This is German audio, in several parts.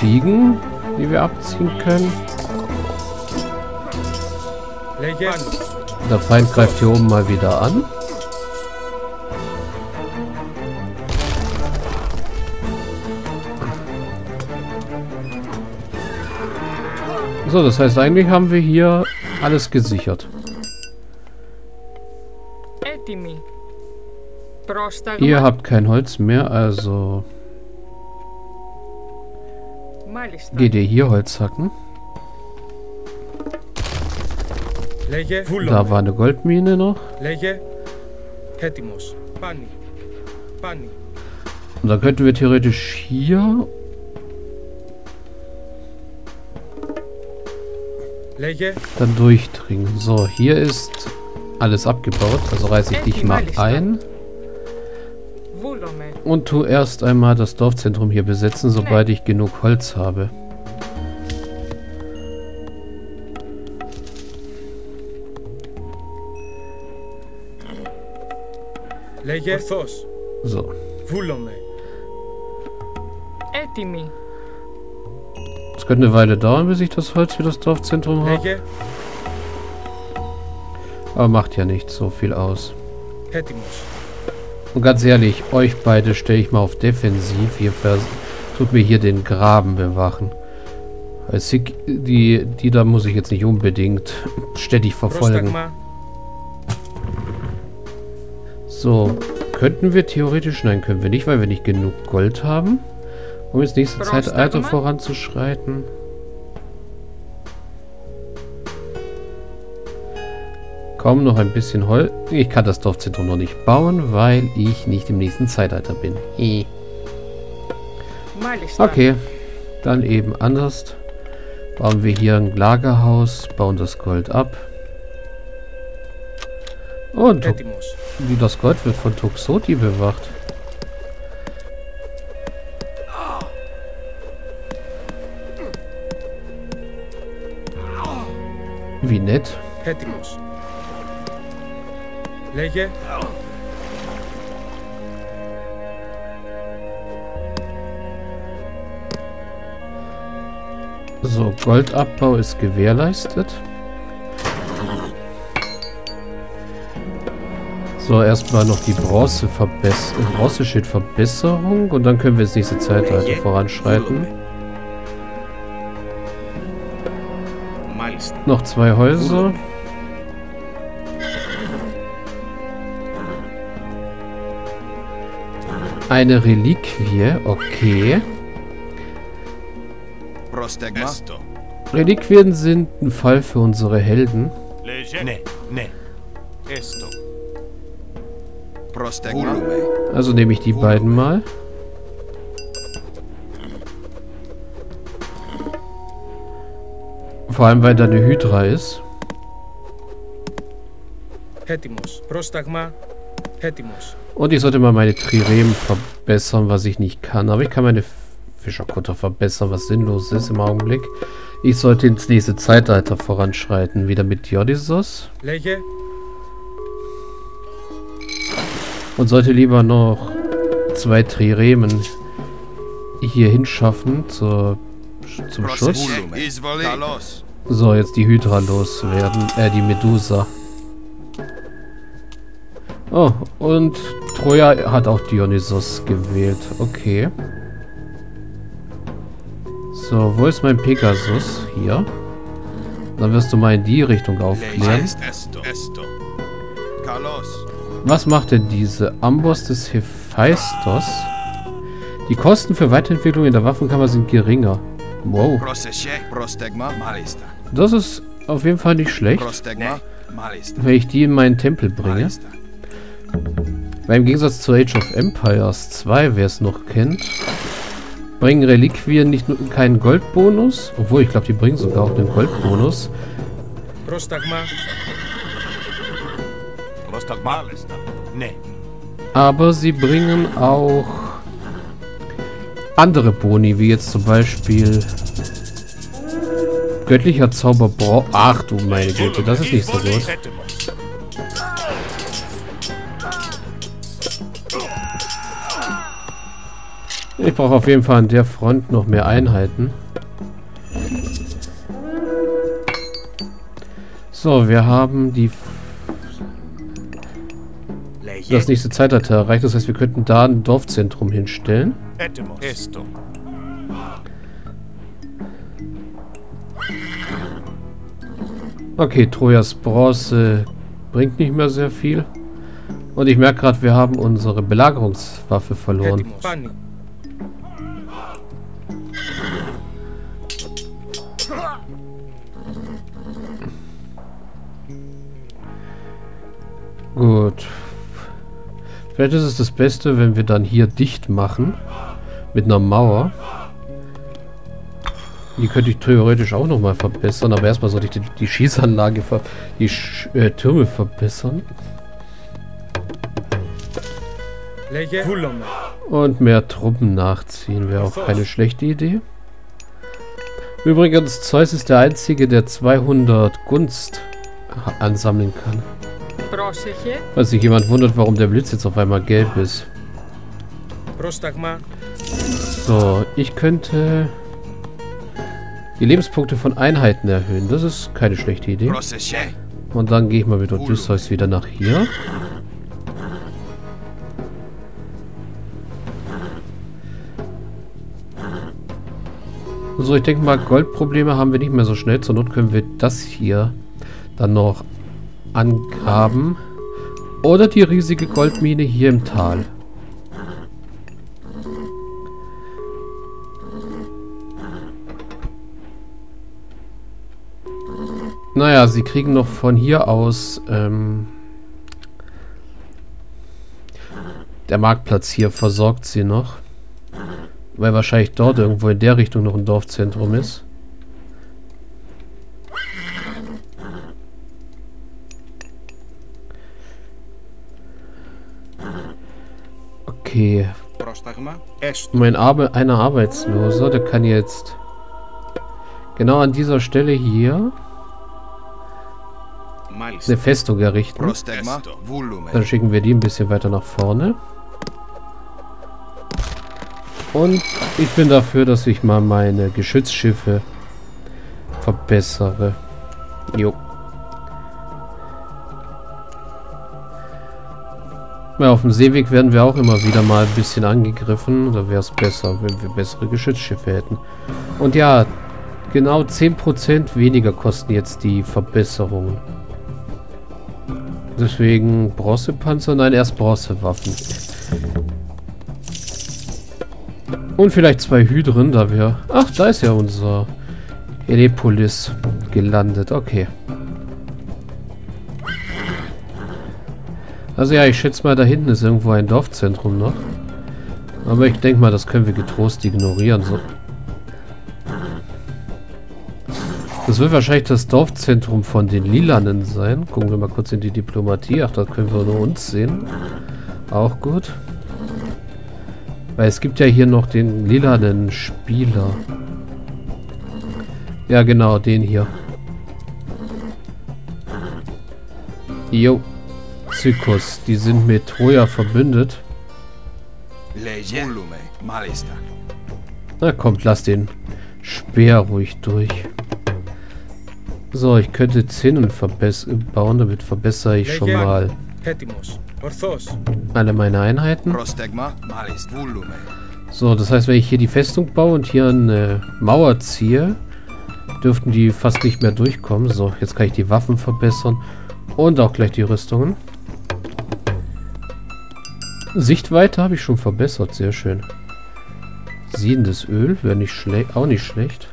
Ziegen, die wir abziehen können. Der Feind greift hier oben mal wieder an. So, das heißt, eigentlich haben wir hier alles gesichert. Ihr habt kein Holz mehr, also... Geht ihr hier Holz hacken? Da war eine Goldmine noch. Und dann könnten wir theoretisch hier... Dann durchdringen. So, hier ist alles abgebaut. Also reiße ich dich mal ein. Und tu erst einmal das Dorfzentrum hier besetzen, sobald ich genug Holz habe. So. Es könnte eine Weile dauern, bis ich das Holz für das Dorfzentrum habe. Aber macht ja nicht so viel aus. Und ganz ehrlich, euch beide stelle ich mal auf Defensiv. Ihr tut mir hier den Graben bewachen. Als die, die da muss ich jetzt nicht unbedingt ständig verfolgen. So, könnten wir theoretisch... Nein, können wir nicht, weil wir nicht genug Gold haben. Um ins nächste Zeitalter voranzuschreiten. Kaum noch ein bisschen Holz. Ich kann das Dorfzentrum noch nicht bauen, weil ich nicht im nächsten Zeitalter bin. Okay, dann eben anders. Bauen wir hier ein Lagerhaus, bauen das Gold ab. Und wie das Gold wird von Tuxoti bewacht. Wie nett. So, Goldabbau ist gewährleistet. So, erstmal noch die Bronze-Schild-Verbesserung und dann können wir ins nächste Zeitalter voranschreiten. Noch zwei Häuser. Eine Reliquie, okay. Reliquien sind ein Fall für unsere Helden. Ne, ne. Also nehme ich die beiden mal. Vor allem, weil da eine Hydra ist. Und ich sollte mal meine Trirem verbessern, was ich nicht kann. Aber ich kann meine Fischerkutter verbessern, was sinnlos ist im Augenblick. Ich sollte ins nächste Zeitalter voranschreiten. Wieder mit Dionysos. Und sollte lieber noch zwei Triremen hier hinschaffen zur, zum Schutz. So, jetzt die Hydra loswerden. Äh, die Medusa. Oh, und Troja hat auch Dionysos gewählt. Okay. So, wo ist mein Pegasus? Hier. Dann wirst du mal in die Richtung aufklären. Was macht denn diese Amboss des Hephaistos? Die Kosten für Weiterentwicklung in der Waffenkammer sind geringer. Wow. Das ist auf jeden Fall nicht schlecht. Wenn ich die in meinen Tempel bringe. Weil im Gegensatz zu Age of Empires 2, wer es noch kennt, bringen Reliquien nicht nur keinen Goldbonus, obwohl ich glaube, die bringen sogar auch einen Goldbonus. Aber sie bringen auch andere Boni, wie jetzt zum Beispiel göttlicher Zauber. Ach du meine Güte, das ist nicht so gut. Ich brauche auf jeden Fall an der Front noch mehr Einheiten. So, wir haben die das nächste Zeitalter erreicht. Das heißt, wir könnten da ein Dorfzentrum hinstellen. Okay, Trojas Bronze bringt nicht mehr sehr viel. Und ich merke gerade, wir haben unsere Belagerungswaffe verloren. Gut. Vielleicht ist es das Beste, wenn wir dann hier dicht machen. Mit einer Mauer. Die könnte ich theoretisch auch nochmal verbessern. Aber erstmal sollte ich die, die Schießanlage, ver die Sch äh, Türme verbessern. Und mehr Truppen nachziehen wäre auch keine schlechte Idee. Übrigens, Zeus ist der Einzige, der 200 Gunst ansammeln kann. Falls sich jemand wundert, warum der Blitz jetzt auf einmal gelb ist. So, ich könnte die Lebenspunkte von Einheiten erhöhen. Das ist keine schlechte Idee. Und dann gehe ich mal mit Odysseus wieder nach hier. So, ich denke mal, Goldprobleme haben wir nicht mehr so schnell. Zur Not können wir das hier dann noch angraben. Oder die riesige Goldmine hier im Tal. Naja, sie kriegen noch von hier aus ähm, der Marktplatz hier versorgt sie noch. Weil wahrscheinlich dort irgendwo in der Richtung noch ein Dorfzentrum ist. Okay. Mein Arbe einer Arbeitsloser, der kann jetzt genau an dieser Stelle hier eine Festung errichten. Dann schicken wir die ein bisschen weiter nach vorne. Und ich bin dafür, dass ich mal meine Geschützschiffe verbessere. Jo. Ja, auf dem Seeweg werden wir auch immer wieder mal ein bisschen angegriffen. Da wäre es besser, wenn wir bessere Geschützschiffe hätten. Und ja, genau 10% weniger kosten jetzt die Verbesserungen. Deswegen Bronzepanzer, nein, erst Bronzewaffen. Und vielleicht zwei Hydren, da wir... Ach, da ist ja unser Elepolis gelandet. Okay. Also ja, ich schätze mal, da hinten ist irgendwo ein Dorfzentrum noch. Aber ich denke mal, das können wir getrost ignorieren. So. Das wird wahrscheinlich das Dorfzentrum von den Lilanen sein. Gucken wir mal kurz in die Diplomatie. Ach, da können wir nur uns sehen. Auch gut. Weil es gibt ja hier noch den lilanen Spieler. Ja, genau, den hier. Jo. Zykus, die sind mit Troja verbündet. Na kommt, lass den Speer ruhig durch. So, ich könnte Zinnen bauen, damit verbessere ich schon mal alle meine Einheiten. So, das heißt, wenn ich hier die Festung baue und hier eine Mauer ziehe, dürften die fast nicht mehr durchkommen. So, jetzt kann ich die Waffen verbessern und auch gleich die Rüstungen. Sichtweite habe ich schon verbessert, sehr schön. Siedendes Öl wäre nicht schlecht, auch nicht schlecht.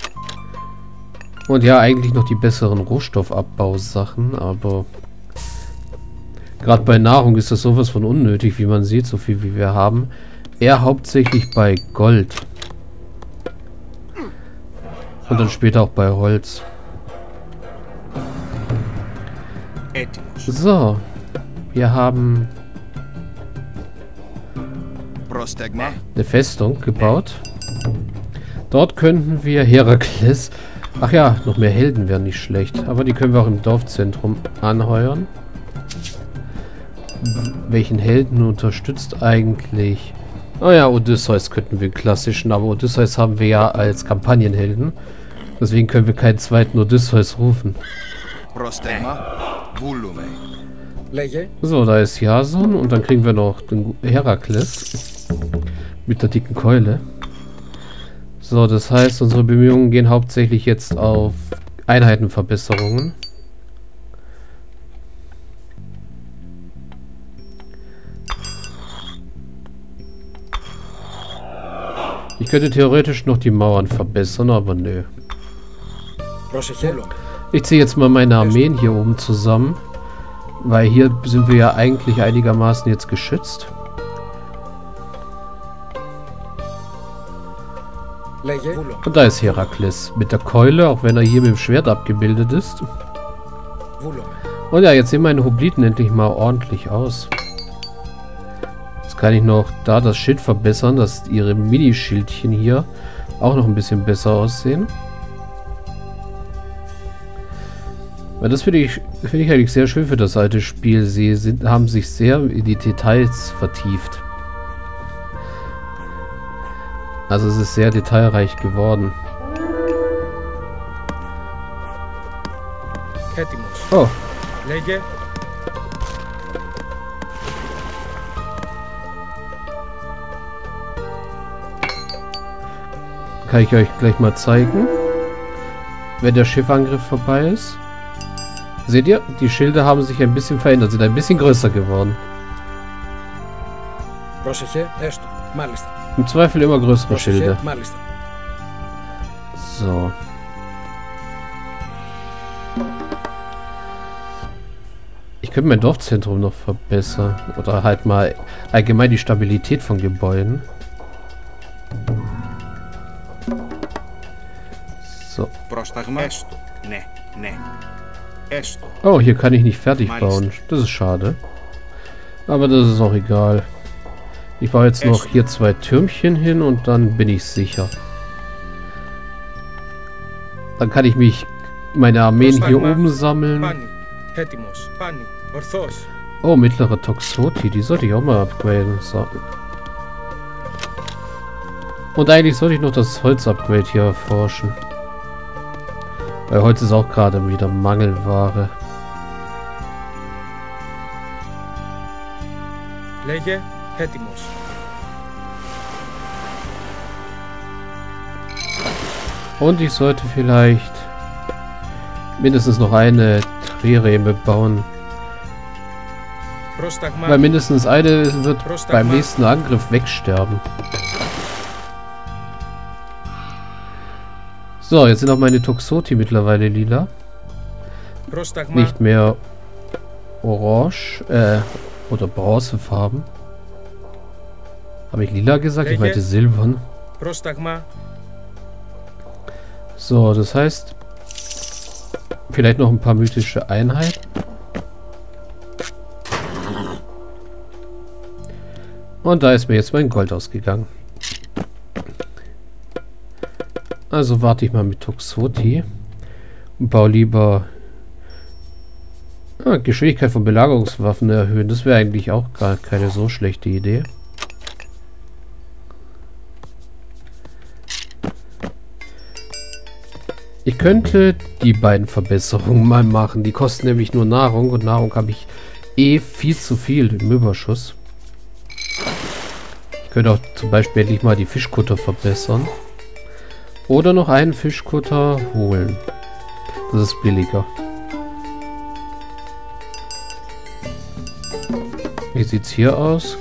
Und ja, eigentlich noch die besseren Rohstoffabbausachen, aber gerade bei Nahrung ist das sowas von unnötig, wie man sieht, so viel wie wir haben. Eher hauptsächlich bei Gold. Und dann später auch bei Holz. So. Wir haben eine Festung gebaut. Dort könnten wir Herakles... Ach ja, noch mehr Helden wären nicht schlecht. Aber die können wir auch im Dorfzentrum anheuern. Welchen Helden unterstützt eigentlich Oh ja, Odysseus könnten wir klassischen, aber Odysseus haben wir ja als Kampagnenhelden. Deswegen können wir keinen zweiten Odysseus rufen. So, da ist Jason und dann kriegen wir noch den Herakles mit der dicken Keule. So, das heißt, unsere Bemühungen gehen hauptsächlich jetzt auf Einheitenverbesserungen. Ich könnte theoretisch noch die Mauern verbessern, aber nö. Ich ziehe jetzt mal meine Armeen hier oben zusammen. Weil hier sind wir ja eigentlich einigermaßen jetzt geschützt. Und da ist Herakles mit der Keule, auch wenn er hier mit dem Schwert abgebildet ist. Und ja, jetzt sehen meine Hopliten endlich mal ordentlich aus. Jetzt kann ich noch da das Schild verbessern, dass ihre Minischildchen hier auch noch ein bisschen besser aussehen. Weil das finde ich, find ich eigentlich sehr schön für das alte Spiel. Sie sind, haben sich sehr in die Details vertieft. Also es ist sehr detailreich geworden. Oh. Kann ich euch gleich mal zeigen, wenn der Schiffangriff vorbei ist. Seht ihr? Die Schilde haben sich ein bisschen verändert, sind ein bisschen größer geworden. Im Zweifel immer größere Schilde. So. Ich könnte mein Dorfzentrum noch verbessern. Oder halt mal allgemein die Stabilität von Gebäuden. So. Oh, hier kann ich nicht fertig bauen. Das ist schade. Aber das ist auch egal. Ich baue jetzt noch hier zwei Türmchen hin und dann bin ich sicher. Dann kann ich mich meine Armeen hier oben sammeln. Oh, mittlere Toxoti, die sollte ich auch mal upgraden. So. Und eigentlich sollte ich noch das Holz-Upgrade hier erforschen. Weil Holz ist auch gerade wieder Mangelware. Lege έτοιμος. Und ich sollte vielleicht mindestens noch eine Trireme bauen. Weil mindestens eine wird beim nächsten Angriff wegsterben. So, jetzt sind auch meine Toxoti mittlerweile lila. Nicht mehr orange, äh, oder bronzefarben. Habe ich lila gesagt? Ich meinte silbern. So, das heißt, vielleicht noch ein paar mythische Einheiten. Und da ist mir jetzt mein Gold ausgegangen. Also warte ich mal mit Toxoti und baue lieber ah, Geschwindigkeit von Belagerungswaffen erhöhen. Das wäre eigentlich auch gar keine so schlechte Idee. Ich könnte die beiden Verbesserungen mal machen. Die kosten nämlich nur Nahrung und Nahrung habe ich eh viel zu viel im Überschuss. Ich könnte auch zum Beispiel endlich mal die Fischkutter verbessern. Oder noch einen Fischkutter holen. Das ist billiger. Wie sieht's hier aus?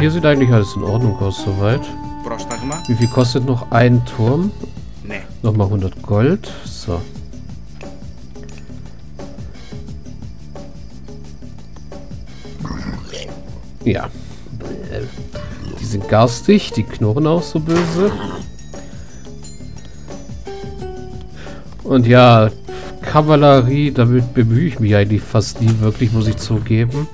Hier sieht eigentlich alles in Ordnung aus soweit. Wie viel kostet noch ein Turm? Nee. Nochmal 100 Gold. So. Ja. Die sind garstig, die knurren auch so böse. Und ja, Kavallerie, damit bemühe ich mich eigentlich fast nie wirklich, muss ich zugeben.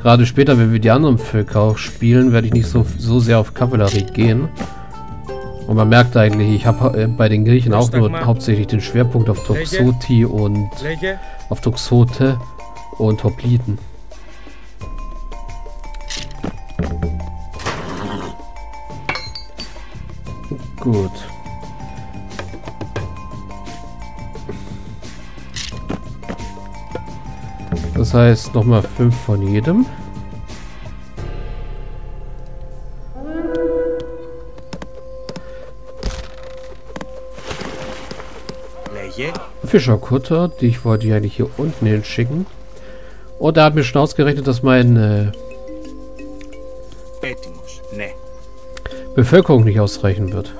Gerade später, wenn wir die anderen Völker auch spielen, werde ich nicht so, so sehr auf Kavallerie gehen. Und man merkt eigentlich, ich habe äh, bei den Griechen auch nur hauptsächlich den Schwerpunkt auf Toxoti und auf Toxote und Hopliten. Gut. Das heißt nochmal fünf von jedem. Fischerkutter, die ich wollte ja nicht hier unten hinschicken. Und er hat mir schon ausgerechnet, dass meine äh, Bevölkerung nicht ausreichen wird.